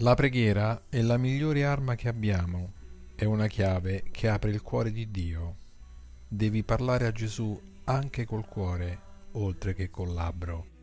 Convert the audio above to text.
La preghiera è la migliore arma che abbiamo, è una chiave che apre il cuore di Dio. Devi parlare a Gesù anche col cuore, oltre che col labbro.